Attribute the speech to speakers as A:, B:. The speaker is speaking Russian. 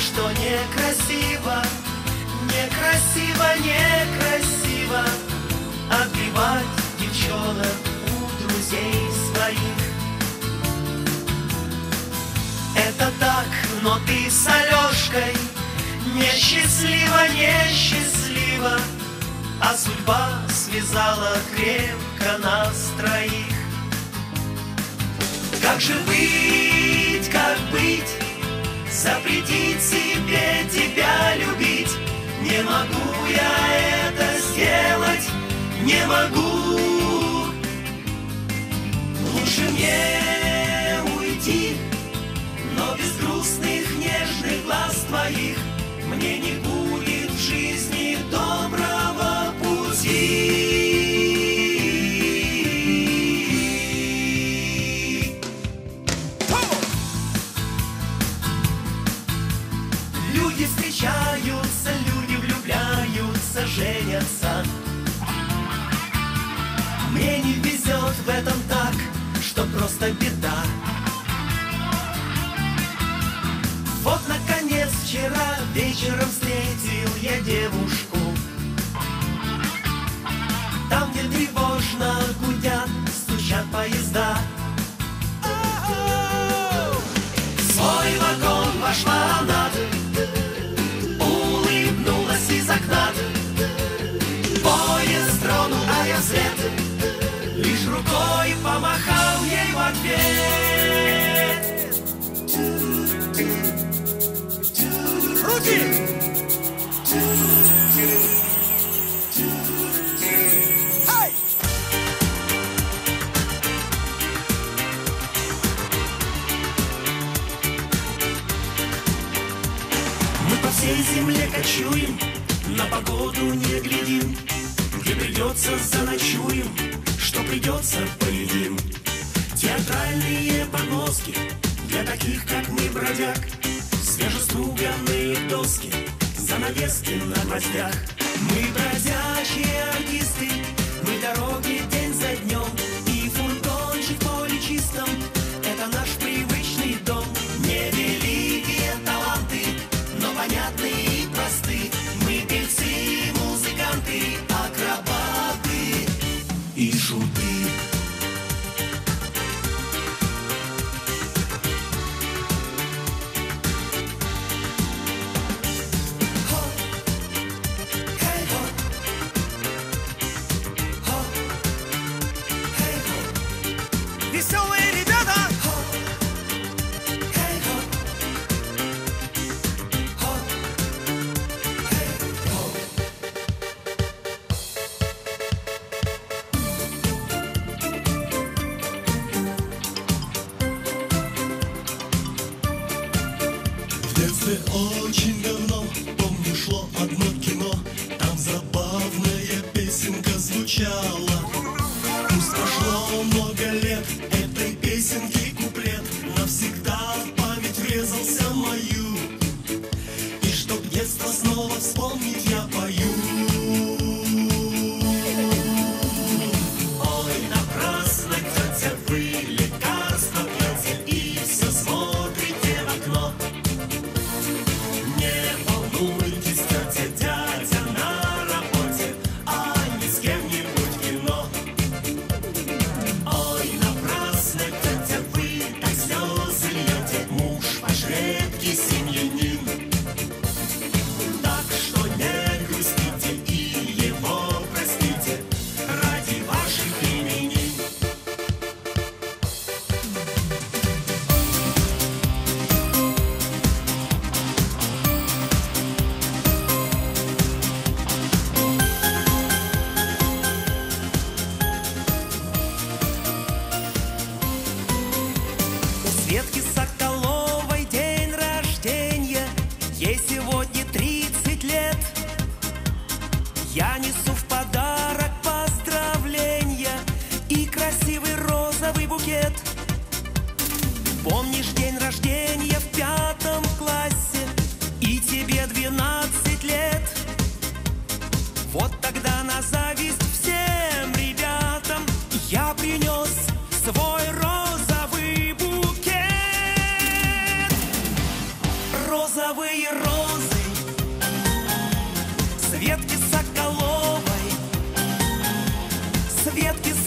A: что некрасиво, некрасиво, некрасиво Отбивать девчонок у друзей своих. Это так, но ты с Алешкой Несчастливо, несчастливо А судьба связала крепко нас троих. Как же быть, как быть Запретить себе тебя любить. Не могу я это сделать. Не могу. Лучше мне уйти Но без грустных нежных глаз твоих женятся. Мне не везет в этом так, что просто беда. Вот, наконец, вчера вечером встретил я девушку. Там, где тревожно гудят, стучат поезда. Свой вагон вошла она, всей земле кочуем, на погоду не глядим. Где придется, заночуем, что придется, поедим. Театральные поноски для таких, как мы, бродяг. Свежеструганные доски, занавески на гвоздях. Мы бродячие артисты, мы дороги день В
B: детстве очень давно, помню, шло одно кино Я несу монетки